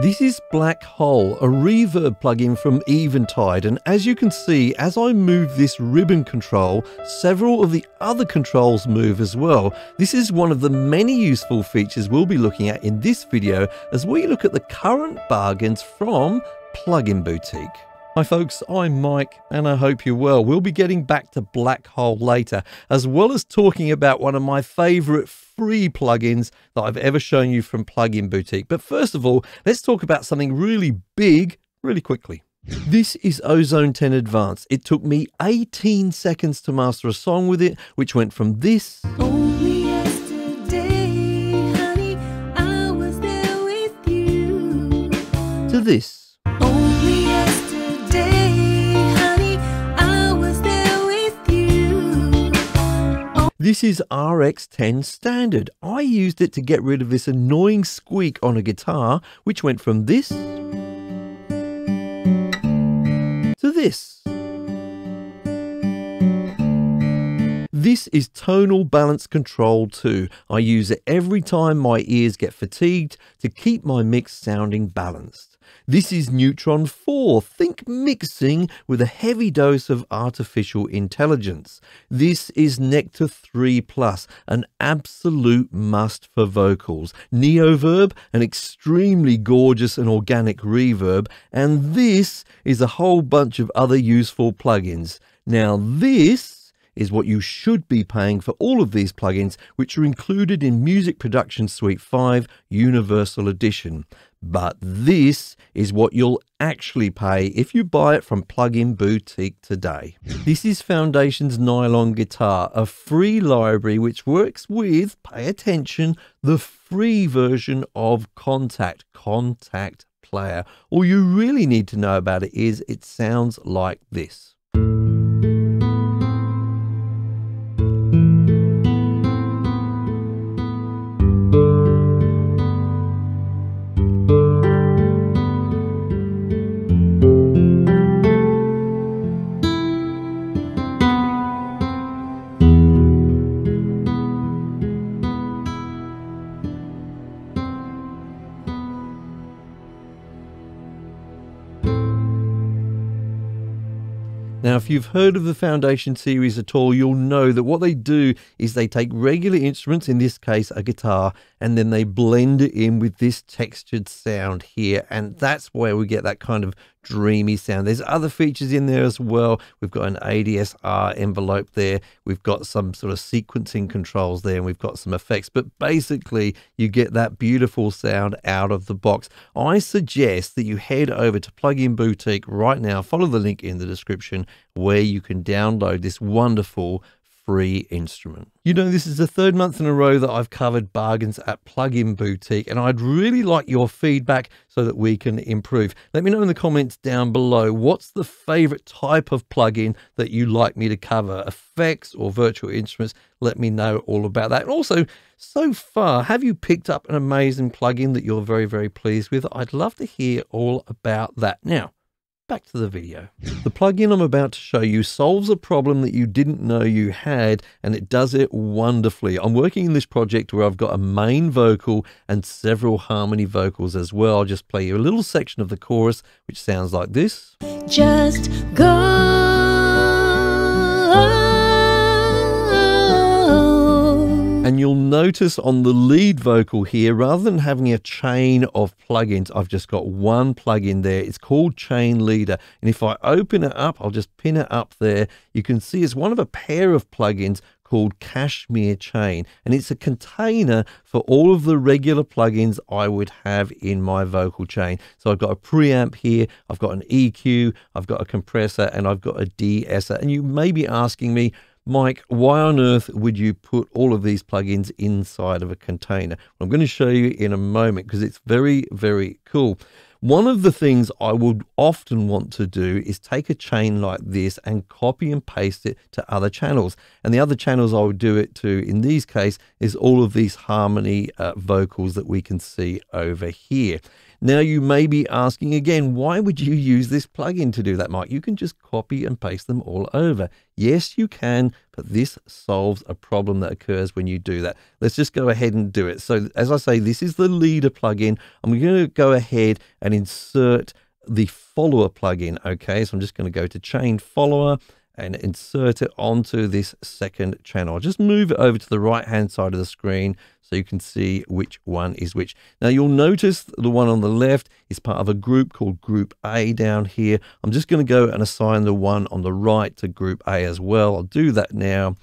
This is Blackhole, a reverb plugin from Eventide, and as you can see, as I move this ribbon control, several of the other controls move as well. This is one of the many useful features we'll be looking at in this video as we look at the current bargains from Plugin Boutique. Hi folks, I'm Mike and I hope you're well. We'll be getting back to Blackhole later, as well as talking about one of my favorite free plugins that I've ever shown you from Plugin Boutique. But first of all, let's talk about something really big really quickly. This is Ozone 10 Advanced. It took me 18 seconds to master a song with it, which went from this Only honey, I was there with you. to this. This is RX10 Standard. I used it to get rid of this annoying squeak on a guitar, which went from this to this. This is tonal balance control 2. I use it every time my ears get fatigued to keep my mix sounding balanced. This is Neutron 4. Think mixing with a heavy dose of artificial intelligence. This is Nectar 3 Plus, an absolute must for vocals. Neoverb, an extremely gorgeous and organic reverb. And this is a whole bunch of other useful plugins. Now, this is what you should be paying for all of these plugins, which are included in Music Production Suite 5 Universal Edition. But this is what you'll actually pay if you buy it from Plugin Boutique today. This is Foundations Nylon Guitar, a free library which works with, pay attention, the free version of Kontakt, Kontakt Player. All you really need to know about it is it sounds like this. If you've heard of the Foundation series at all, you'll know that what they do is they take regular instruments, in this case a guitar, and then they blend it in with this textured sound here. And that's where we get that kind of dreamy sound. There's other features in there as well. We've got an ADSR envelope there. We've got some sort of sequencing controls there, and we've got some effects. But basically, you get that beautiful sound out of the box. I suggest that you head over to Plugin Boutique right now. Follow the link in the description where you can download this wonderful free instrument. You know, this is the third month in a row that I've covered bargains at Plugin Boutique, and I'd really like your feedback so that we can improve. Let me know in the comments down below what's the favorite type of plugin that you like me to cover, effects or virtual instruments. Let me know all about that. And also, so far, have you picked up an amazing plugin that you're very, very pleased with? I'd love to hear all about that. Now, back to the video. The plugin I'm about to show you solves a problem that you didn't know you had, and it does it wonderfully. I'm working in this project where I've got a main vocal and several harmony vocals as well. I'll just play you a little section of the chorus, which sounds like this. Just go. Notice on the lead vocal here, rather than having a chain of plugins, I've just got one plugin there. It's called Chain Leader. And if I open it up, I'll just pin it up there. You can see it's one of a pair of plugins called KSHMR Chain. And it's a container for all of the regular plugins I would have in my vocal chain. So I've got a preamp here, I've got an EQ, I've got a compressor, and I've got a de-esser. And you may be asking me, Mike, why on earth would you put all of these plugins inside of a container? I'm going to show you in a moment because it's very, very cool. One of the things I would often want to do is take a chain like this and copy and paste it to other channels. And the other channels I would do it to in these case is all of these harmony uh, vocals that we can see over here. Now you may be asking again, why would you use this plugin to do that, Mike? You can just copy and paste them all over. Yes, you can, but this solves a problem that occurs when you do that. Let's just go ahead and do it. So, as I say, this is the leader plugin. I'm going to go ahead and insert the follower plugin. Okay, so I'm just going to go to chain follower and insert it onto this second channel. Just move it over to the right hand side of the screen so you can see which one is which. Now you'll notice the one on the left is part of a group called Group A down here. I'm just going to go and assign the one on the right to Group A as well. I'll do that now.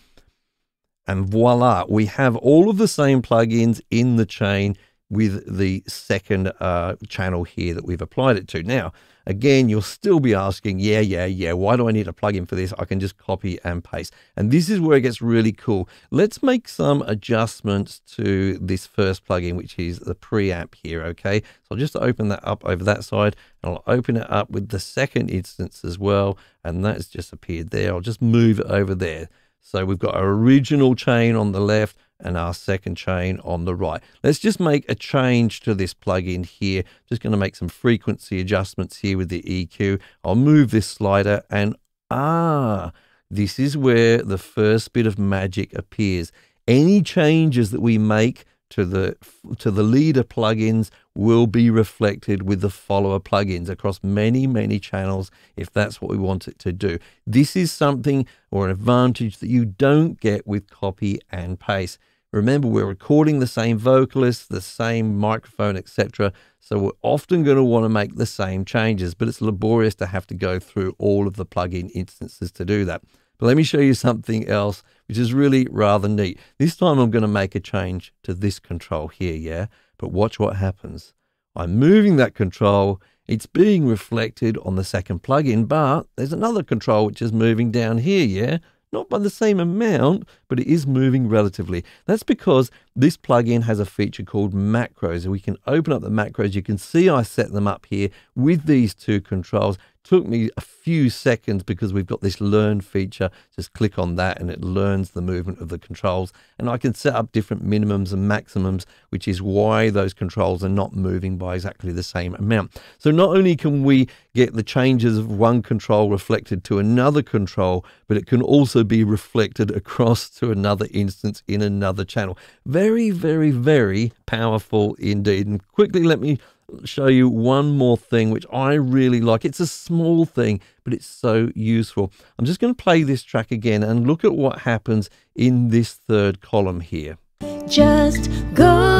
And voila, we have all of the same plugins in the chain with the second uh, channel here that we've applied it to. Now, again, you'll still be asking, yeah, yeah, yeah, why do I need a plugin for this? I can just copy and paste. And this is where it gets really cool. Let's make some adjustments to this first plugin, which is the preamp here, okay? So I'll just open that up over that side, and I'll open it up with the second instance as well, and that's just appeared there. I'll just move it over there. So we've got our original chain on the left and our second chain on the right. Let's just make a change to this plugin here. Just going to make some frequency adjustments here with the EQ. I'll move this slider and ah, this is where the first bit of magic appears. Any changes that we make to the to the leader plugins will be reflected with the follower plugins across many many channels if that's what we want it to do this is something or an advantage that you don't get with copy and paste remember we're recording the same vocalist the same microphone etc so we're often going to want to make the same changes but it's laborious to have to go through all of the plugin instances to do that but let me show you something else, which is really rather neat. This time I'm going to make a change to this control here, yeah? But watch what happens. I'm moving that control. It's being reflected on the second plugin, but there's another control which is moving down here, yeah? Not by the same amount, but it is moving relatively. That's because this plugin has a feature called macros. We can open up the macros. You can see I set them up here with these two controls took me a few seconds because we've got this learn feature. Just click on that and it learns the movement of the controls. And I can set up different minimums and maximums, which is why those controls are not moving by exactly the same amount. So not only can we get the changes of one control reflected to another control, but it can also be reflected across to another instance in another channel. Very, very, very very powerful indeed. And quickly let me show you one more thing which I really like. It's a small thing, but it's so useful. I'm just going to play this track again and look at what happens in this third column here. Just go.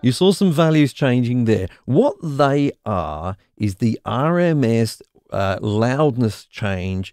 You saw some values changing there. What they are is the RMS uh, loudness change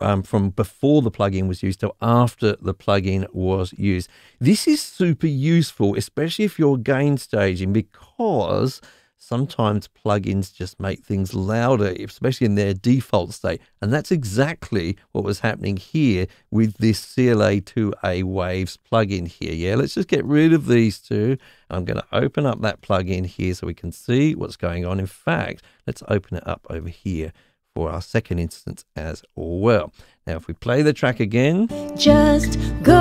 um, from before the plugin was used to after the plugin was used. This is super useful, especially if you're gain staging, because sometimes plugins just make things louder, especially in their default state. And that's exactly what was happening here with this CLA2A Waves plugin here. Yeah, let's just get rid of these two. I'm going to open up that plugin here so we can see what's going on. In fact, let's open it up over here for our second instance as well. Now, if we play the track again, Just go.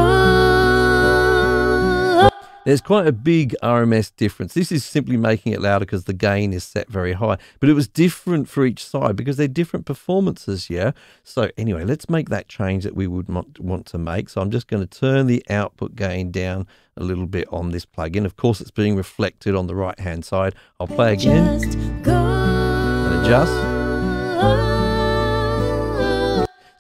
there's quite a big RMS difference. This is simply making it louder because the gain is set very high, but it was different for each side because they're different performances, yeah? So anyway, let's make that change that we would want want to make. So I'm just going to turn the output gain down a little bit on this plugin. Of course, it's being reflected on the right-hand side. I'll play again Just go. and adjust.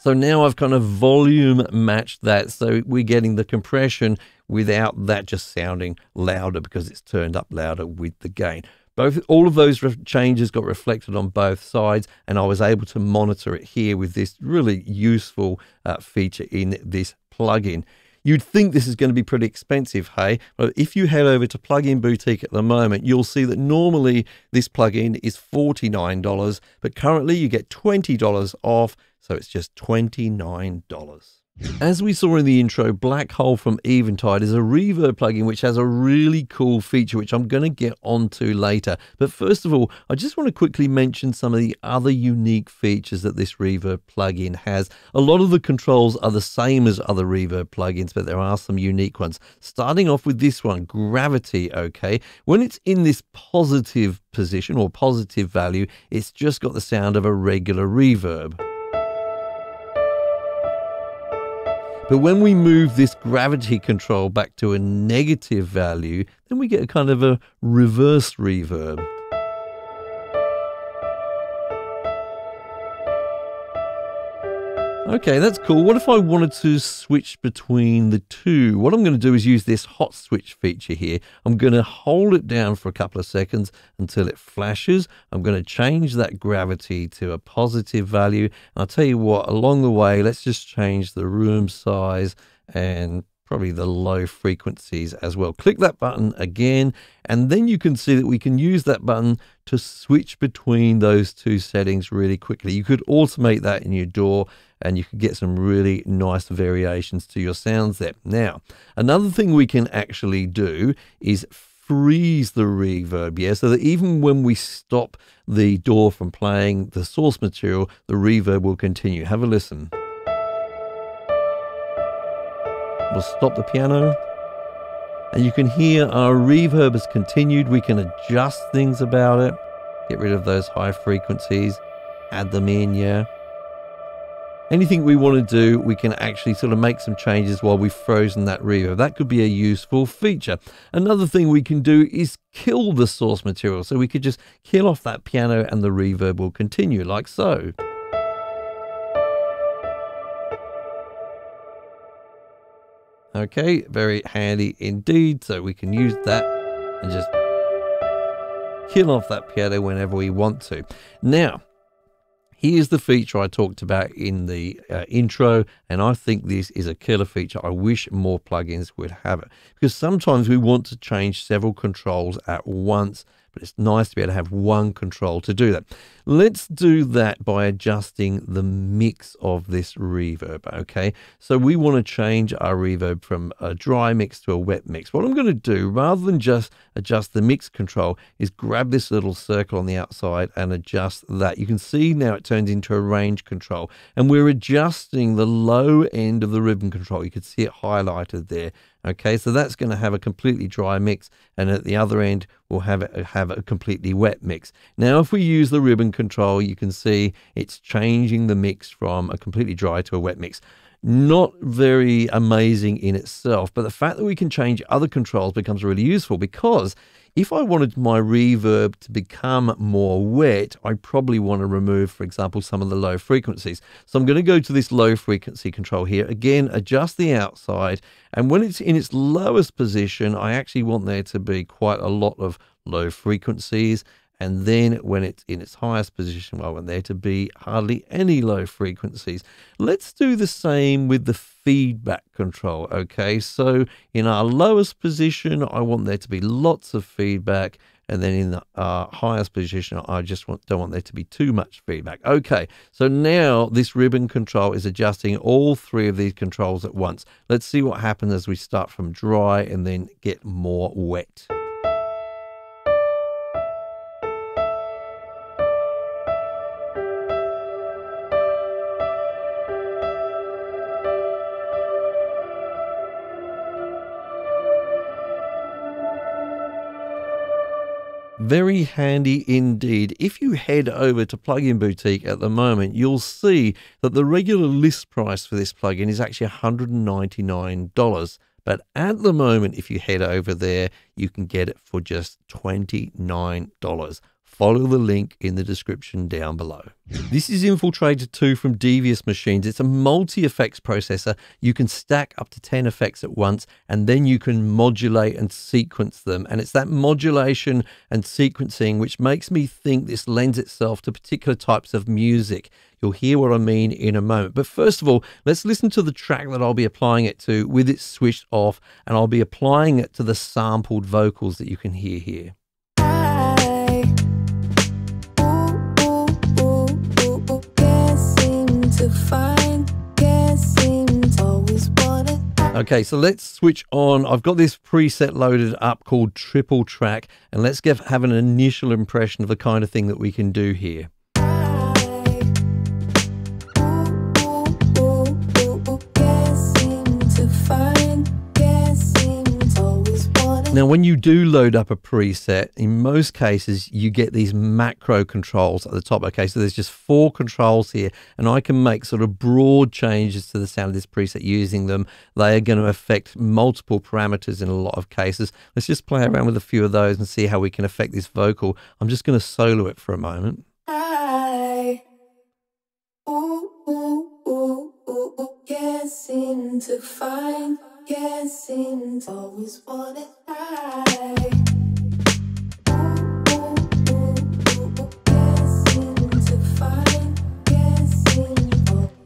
So now I've kind of volume matched that. So we're getting the compression without that just sounding louder because it's turned up louder with the gain. Both all of those changes got reflected on both sides, and I was able to monitor it here with this really useful uh, feature in this plugin. You'd think this is going to be pretty expensive, hey? But if you head over to Plugin Boutique at the moment, you'll see that normally this plugin is $49, but currently you get $20 off, so it's just $29. As we saw in the intro, Blackhole from Eventide is a reverb plugin which has a really cool feature which I'm going to get onto later. But first of all, I just want to quickly mention some of the other unique features that this reverb plugin has. A lot of the controls are the same as other reverb plugins, but there are some unique ones. Starting off with this one, Gravity, okay? When it's in this positive position or positive value, it's just got the sound of a regular reverb. But when we move this gravity control back to a negative value, then we get a kind of a reverse reverb. Okay, that's cool. What if I wanted to switch between the two? What I'm going to do is use this hot switch feature here. I'm going to hold it down for a couple of seconds until it flashes. I'm going to change that gravity to a positive value. And I'll tell you what, along the way, let's just change the room size and probably the low frequencies as well. Click that button again, and then you can see that we can use that button to switch between those two settings really quickly. You could automate that in your DAW, and you could get some really nice variations to your sounds there. Now, another thing we can actually do is freeze the reverb, yeah, so that even when we stop the DAW from playing the source material, the reverb will continue. Have a listen. We'll stop the piano. And you can hear our reverb has continued. We can adjust things about it, get rid of those high frequencies, add them in, yeah anything we want to do, we can actually sort of make some changes while we've frozen that reverb. That could be a useful feature. Another thing we can do is kill the source material. So we could just kill off that piano and the reverb will continue like so. Okay, very handy indeed. So we can use that and just kill off that piano whenever we want to. Now, Here's the feature I talked about in the uh, intro, and I think this is a killer feature. I wish more plugins would have it because sometimes we want to change several controls at once but it's nice to be able to have one control to do that. Let's do that by adjusting the mix of this reverb, okay? So we want to change our reverb from a dry mix to a wet mix. What I'm going to do, rather than just adjust the mix control, is grab this little circle on the outside and adjust that. You can see now it turns into a range control, and we're adjusting the low end of the ribbon control. You can see it highlighted there. Okay, so that's going to have a completely dry mix, and at the other end, we'll have have a completely wet mix. Now, if we use the ribbon control, you can see it's changing the mix from a completely dry to a wet mix not very amazing in itself, but the fact that we can change other controls becomes really useful because if I wanted my reverb to become more wet, I probably want to remove, for example, some of the low frequencies. So I'm going to go to this low frequency control here. Again, adjust the outside. And when it's in its lowest position, I actually want there to be quite a lot of low frequencies. And then when it's in its highest position, I want there to be hardly any low frequencies. Let's do the same with the feedback control. Okay, so in our lowest position, I want there to be lots of feedback. And then in the uh, highest position, I just want, don't want there to be too much feedback. Okay, so now this ribbon control is adjusting all three of these controls at once. Let's see what happens as we start from dry and then get more wet. Very handy indeed. If you head over to Plugin Boutique at the moment, you'll see that the regular list price for this plugin is actually $199. But at the moment, if you head over there, you can get it for just $29 follow the link in the description down below. This is Infiltrator 2 from Devious Machines. It's a multi-effects processor. You can stack up to 10 effects at once and then you can modulate and sequence them. And it's that modulation and sequencing which makes me think this lends itself to particular types of music. You'll hear what I mean in a moment. But first of all, let's listen to the track that I'll be applying it to with it switched off and I'll be applying it to the sampled vocals that you can hear here. Okay, so let's switch on. I've got this preset loaded up called Triple Track, and let's get have an initial impression of the kind of thing that we can do here. Now, when you do load up a preset, in most cases, you get these macro controls at the top. Okay, so there's just four controls here, and I can make sort of broad changes to the sound of this preset using them. They are going to affect multiple parameters in a lot of cases. Let's just play around with a few of those and see how we can affect this vocal. I'm just going to solo it for a moment. I, ooh, ooh, ooh, ooh, find guessing, always wanted high.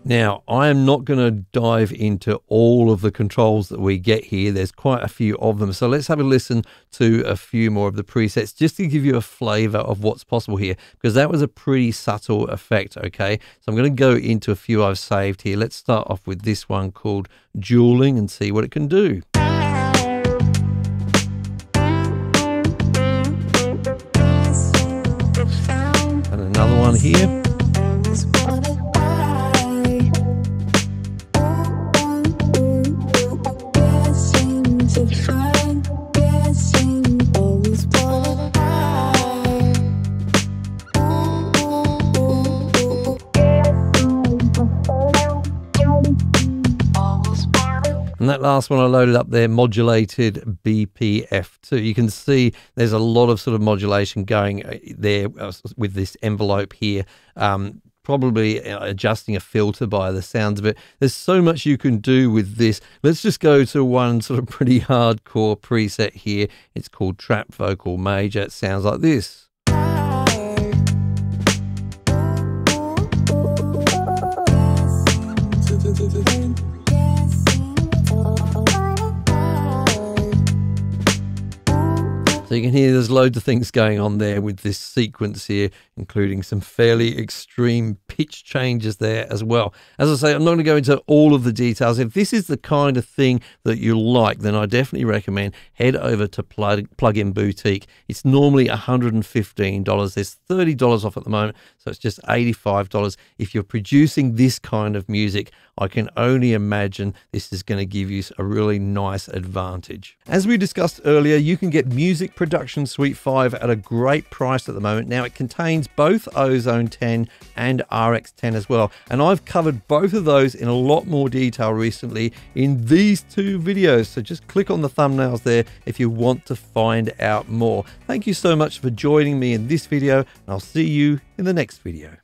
Now, I am not going to dive into all of the controls that we get here. There's quite a few of them. So let's have a listen to a few more of the presets just to give you a flavor of what's possible here because that was a pretty subtle effect, okay? So I'm going to go into a few I've saved here. Let's start off with this one called Dueling and see what it can do. And another one here. Last one I loaded up there, modulated BPF2. You can see there's a lot of sort of modulation going uh, there uh, with this envelope here. Um, probably uh, adjusting a filter by the sounds of it. There's so much you can do with this. Let's just go to one sort of pretty hardcore preset here. It's called Trap Vocal Major. It sounds like this. So you can hear there's loads of things going on there with this sequence here, including some fairly extreme pitch changes there as well. As I say, I'm not going to go into all of the details. If this is the kind of thing that you like, then I definitely recommend head over to Plug Plugin Boutique. It's normally $115. There's $30 off at the moment, so it's just $85. If you're producing this kind of music, I can only imagine this is going to give you a really nice advantage. As we discussed earlier, you can get Music Production Suite 5 at a great price at the moment. Now, it contains both Ozone 10 and RX 10 as well, and I've covered both of those in a lot more detail recently in these two videos. So just click on the thumbnails there if you want to find out more. Thank you so much for joining me in this video, and I'll see you in the next video.